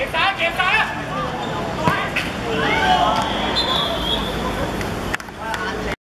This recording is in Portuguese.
Quem tá? Quem tá?